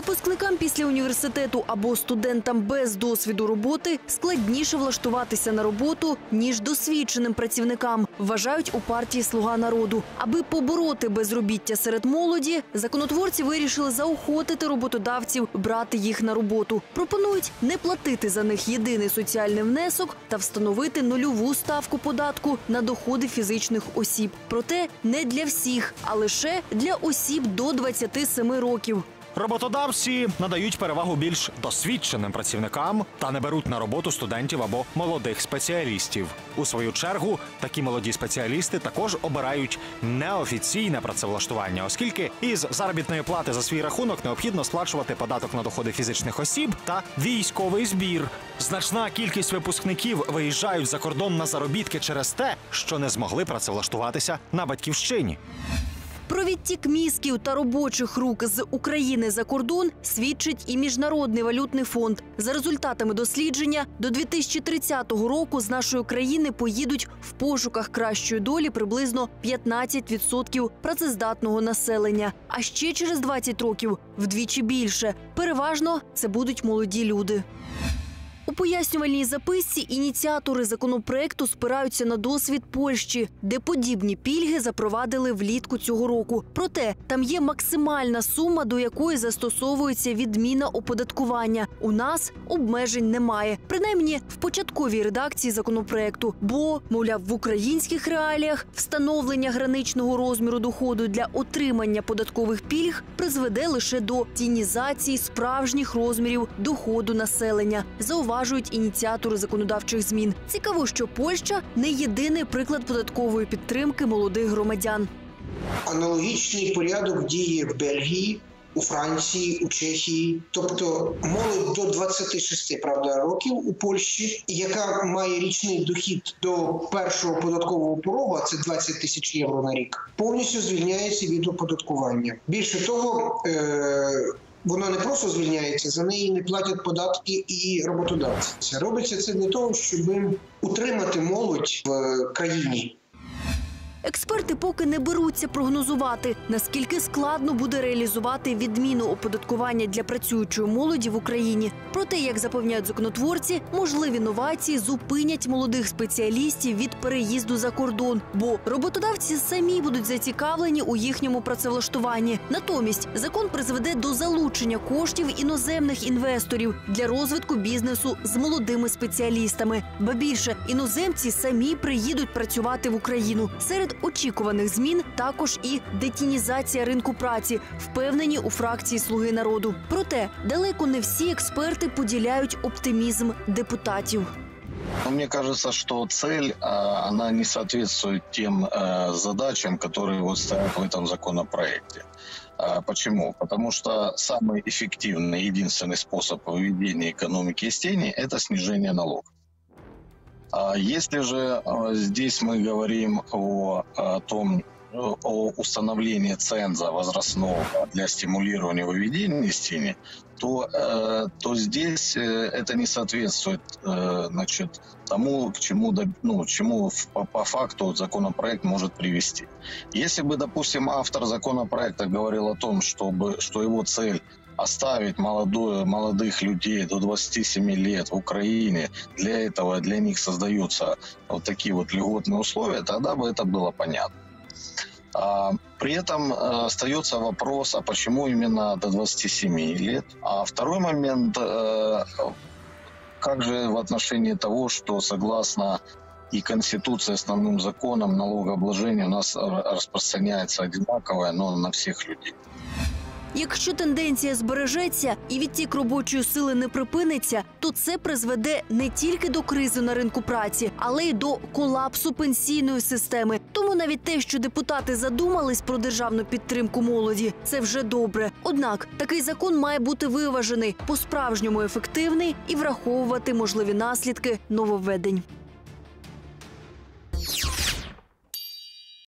Випускникам після університету або студентам без досвіду роботи складніше влаштуватися на роботу ніж досвідченим працівникам, вважають у партії Слуга народу. Аби побороти безробіття серед молоді, законотворці вирішили заохотити роботодавців брати їх на роботу. Пропонують не платити за них єдиний соціальний внесок та встановити нульову ставку податку на доходи фізичних осіб. Проте не для всіх, а лише для осіб до 27 років. Роботодавці надають перевагу більш досвідченим працівникам та не беруть на роботу студентів або молодих спеціалістів. У свою чергу такі молоді спеціалісти також обирають неофіційне працевлаштування, оскільки із заробітної плати за свій рахунок необхідно сплачувати податок на доходи фізичних осіб та військовий збір. Значна кількість випускників виїжджають за кордон на заробітки через те, що не змогли працевлаштуватися на батьківщині. Про відтік мізків та робочих рук з України за кордон свідчить і міжнародний валютний фонд. За результатами дослідження до 2030 року з нашої країни поїдуть в пошуках кращої долі приблизно 15% працездатного населення. А ще через 20 років вдвічі більше. Переважно це будуть молоді люди. У пояснювальній записці ініціатори законопроекту спираються на досвід Польщі, де подібні пільги запровадили влітку цього року. Проте там є максимальна сума, до якої застосовується відміна оподаткування. У нас обмежень немає, принаймні в початковій редакції законопроекту. Бо, мовляв, в українських реаліях встановлення граничного розміру доходу для отримання податкових пільг призведе лише до тінізації справжніх розмірів доходу населення. Зауважують ініціатори законодавчих змін. Цікаво, що Польща не єдиний приклад податкової підтримки молодих громадян. Аналогічний порядок діє в Бельгії, у Франції, у Чехії, тобто молодь до 26 правда років у Польщі, яка має річний дохід до першого податкового порогу, це 20 тисяч євро на рік, повністю звільняється від оподаткування. Більше того. Е- вона не просто звільняється, за неї не платять податки і роботодавці. Робиться це для того, щоб утримати молодь в країні. Експерти поки не беруться прогнозувати, наскільки складно буде реалізувати відміну оподаткування для працюючої молоді в Україні. Проте, як запевняють законотворці, можливі новації зупинять молодих спеціалістів від переїзду за кордон, бо роботодавці самі будуть зацікавлені у їхньому працевлаштуванні. Натомість закон призведе до залучення коштів іноземних інвесторів для розвитку бізнесу з молодими спеціалістами. Ба більше іноземці самі приїдуть працювати в Україну. Серед очікуваних змін також і детінізація ринку праці, впевнені у фракції Слуги народу. Проте далеко не всі експерти поділяють оптимізм депутатів. Но Мне кажется, что цель, а, она не соответствует тем э, задачам, которые вот стоят в этом законопроекте. А, Почему? Потому что самый эффективный, единственный способ выведения экономики из тени – это снижение налогов. А Если же э, здесь мы говорим о, том, о установлении ценза возрастного для стимулирования выведения из тени, то, э, то здесь э, это не соответствует э, значит, тому, к чему, ну, чему по факту законопроект может привести. Если бы, допустим, автор законопроекта говорил о том, чтобы, что его цель оставить молодое, молодых людей до 27 лет в Украине, для этого для них создаются вот такие вот льготные условия, тогда бы это было понятно. А, При этом э, остается вопрос, а почему именно до 27 лет? А второй момент, э, как же в отношении того, что согласно и Конституции, основным законом налогообложение у нас распространяется одинаковое, но на всех людей. Якщо тенденція збережеться і відтік робочої сили не припиниться, то це призведе не тільки до кризи на ринку праці, але й до колапсу пенсійної системи. Тому навіть те, що депутати задумались про державну підтримку молоді, це вже добре. Однак такий закон має бути виважений, по-справжньому ефективний і враховувати можливі наслідки нововведень.